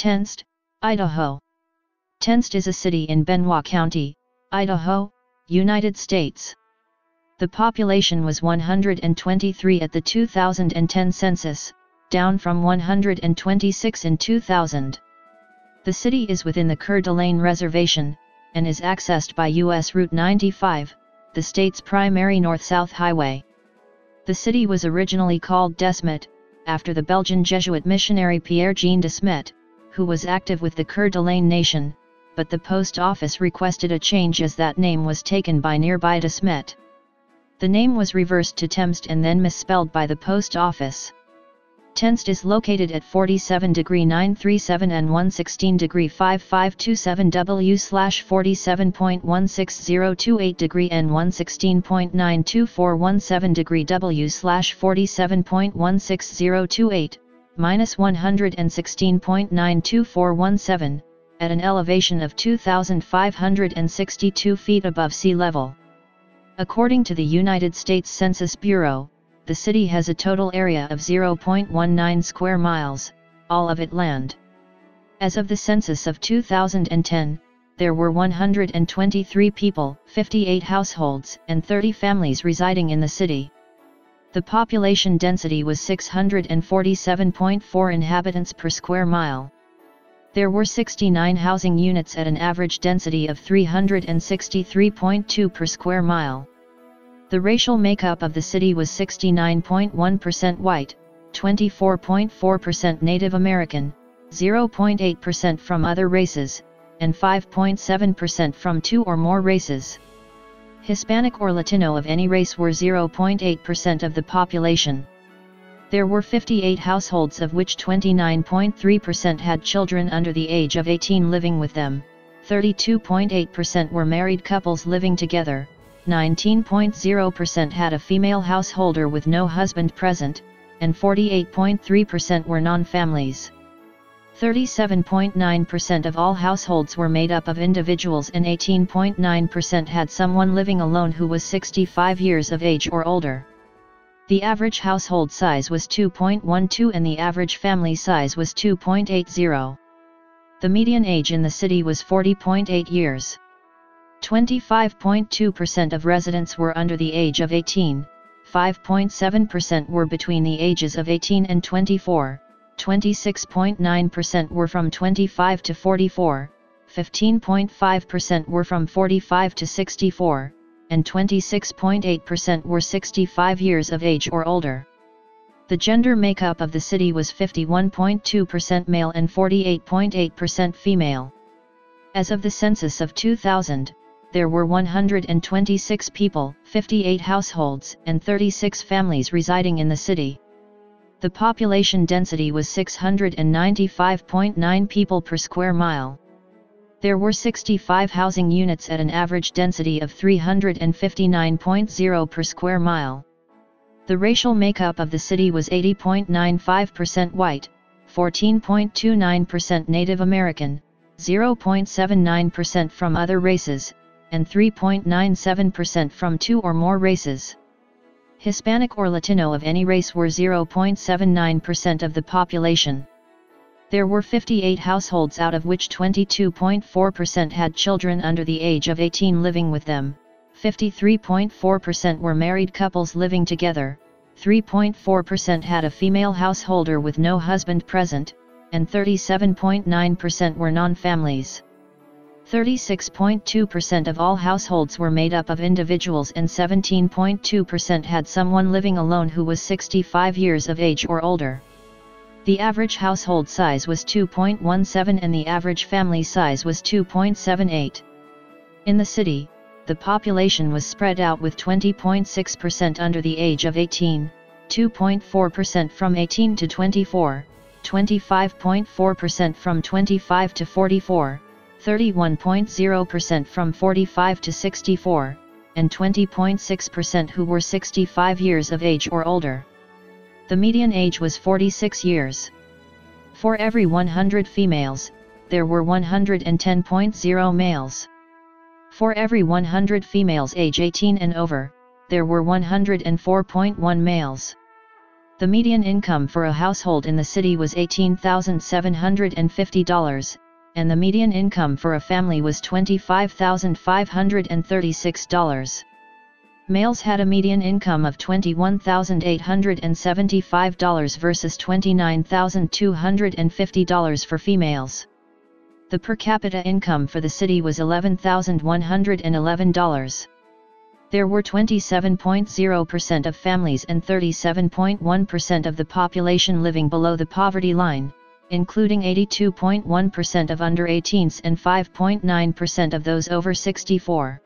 Tensed, Idaho. Tensed is a city in Benewah County, Idaho, United States. The population was 123 at the 2010 census, down from 126 in 2000. The city is within the Coeur d'Alene Reservation, and is accessed by U.S. Route 95, the state's primary north-south highway. The city was originally called Desmet, after the Belgian Jesuit missionary Pierre-Jean de Smet, who was active with the Coeur d'Alene Nation, but the post office requested a change as that name was taken by nearby de Smet. The name was reversed to Temsed and then misspelled by the post office. Tensed is located at 47 degree 937 and 116 degree 5527 W slash 47.16028 degree and 116.92417 degree W slash 47.16028, minus 116.92417, at an elevation of 2,562 feet above sea level. According to the United States Census Bureau, the city has a total area of 0.19 square miles, all of it land. As of the census of 2010, there were 123 people, 58 households, and 30 families residing in the city. The population density was 647.4 inhabitants per square mile. There were 69 housing units at an average density of 363.2 per square mile. The racial makeup of the city was 69.1% white, 24.4% Native American, 0.8% from other races, and 5.7% from two or more races. Hispanic or Latino of any race were 0.8% of the population. There were 58 households of which 29.3% had children under the age of 18 living with them, 32.8% were married couples living together, 19.0% had a female householder with no husband present, and 48.3% were non-families. 37.9% of all households were made up of individuals and 18.9% had someone living alone who was 65 years of age or older. The average household size was 2.12 and the average family size was 2.80. The median age in the city was 40.8 years. 25.2% of residents were under the age of 18, 5.7% were between the ages of 18 and 24, 26.9% were from 25 to 44, 15.5% were from 45 to 64, and 26.8% were 65 years of age or older. The gender makeup of the city was 51.2% male and 48.8% female. As of the census of 2000, there were 126 people, 58 households, and 36 families residing in the city. The population density was 695.9 people per square mile. There were 65 housing units at an average density of 359.0 per square mile. The racial makeup of the city was 80.95% white, 14.29% Native American, 0.79% from other races, and 3.97% from two or more races. Hispanic or Latino of any race were 0.79% of the population. There were 58 households out of which 22.4% had children under the age of 18 living with them, 53.4% were married couples living together, 3.4% had a female householder with no husband present, and 37.9% were non-families. 36.2% of all households were made up of individuals and 17.2% had someone living alone who was 65 years of age or older. The average household size was 2.17 and the average family size was 2.78. In the city, the population was spread out with 20.6% under the age of 18, 2.4% from 18 to 24, 25.4% from 25 to 44, 31.0% from 45 to 64, and 20.6% who were 65 years of age or older. The median age was 46 years. For every 100 females, there were 110.0 males. For every 100 females age 18 and over, there were 104.1 males. The median income for a household in the city was $18,750, and the median income for a family was $25,536. Males had a median income of $21,875 versus $29,250 for females. The per capita income for the city was $11,111. There were 27.0% of families and 37.1% of the population living below the poverty line, including 82.1% of under 18s and 5.9% of those over 64.